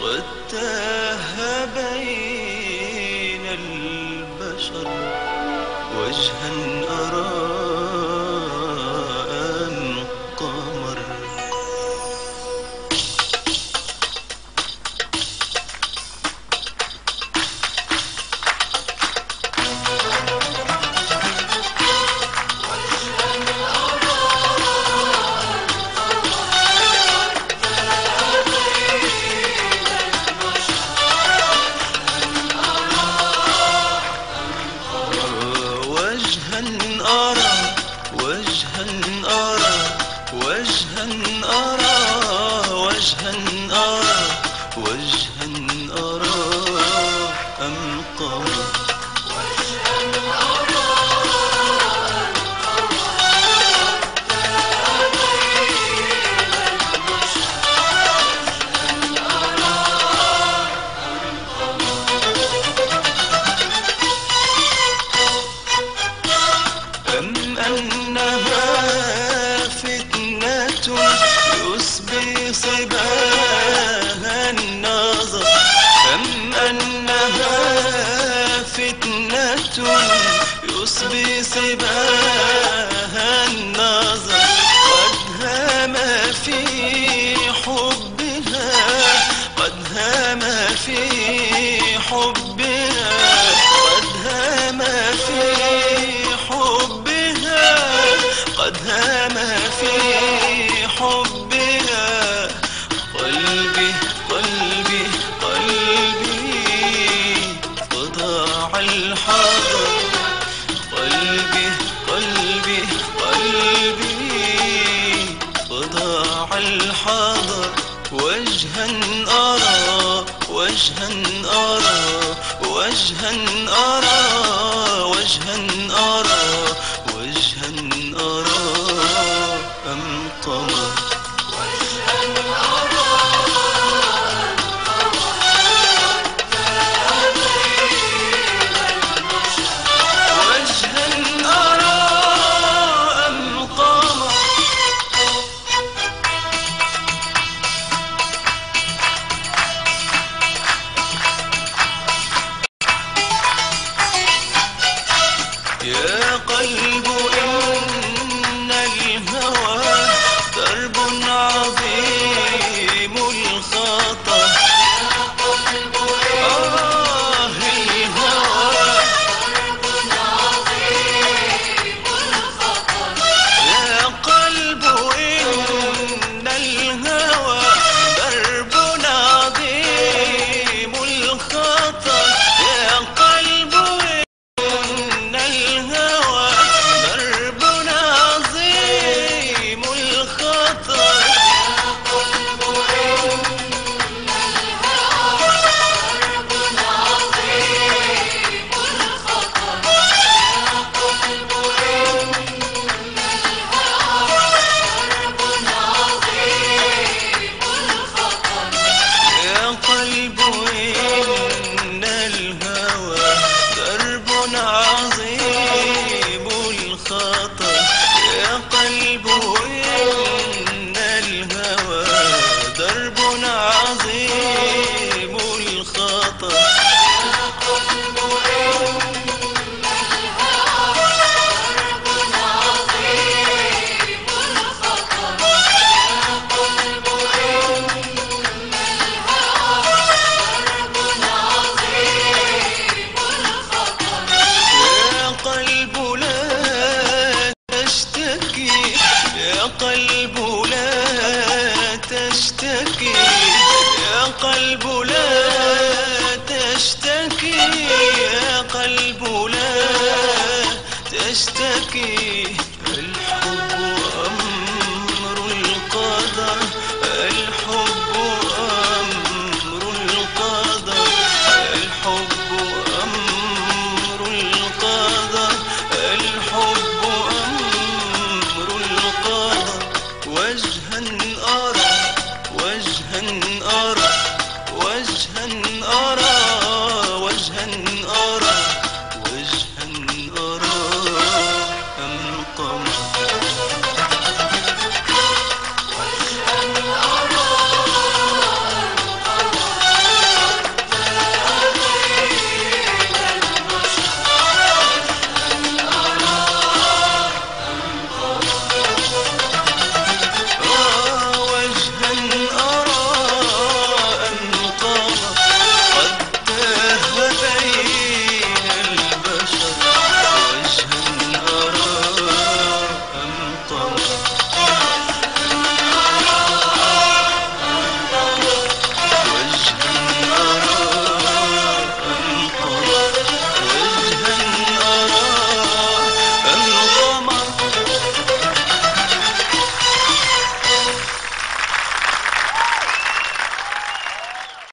قد تاه بين البشر وجها أراه. was سبا فتنة يصبي سباها النظر قد هام في حبها قد هام في وجها أرى وجها أرى يا قلبي